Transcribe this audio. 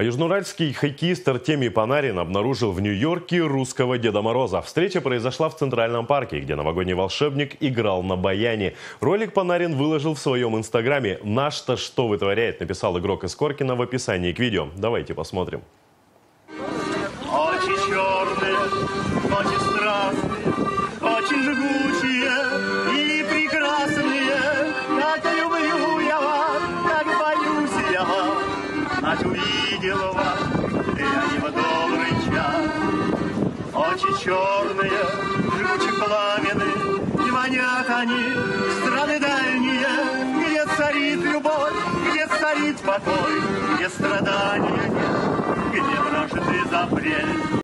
А южноуральский хоккеист Артемий Панарин обнаружил в Нью-Йорке русского Деда Мороза. Встреча произошла в Центральном парке, где новогодний волшебник играл на баяне. Ролик Панарин выложил в своем инстаграме. «Наш-то что вытворяет?» написал игрок из Коркина в описании к видео. Давайте посмотрим. Очи черные, очи страстные, очень жгучие. Как люблю я вас, как боюсь я вас. Ночь увидел вас, я не в добрый час. Очи черные, жгучие пламенные, и манят они страны дальние, где царит любовь, где царит покой, где страдания нет, где прожитый запрет.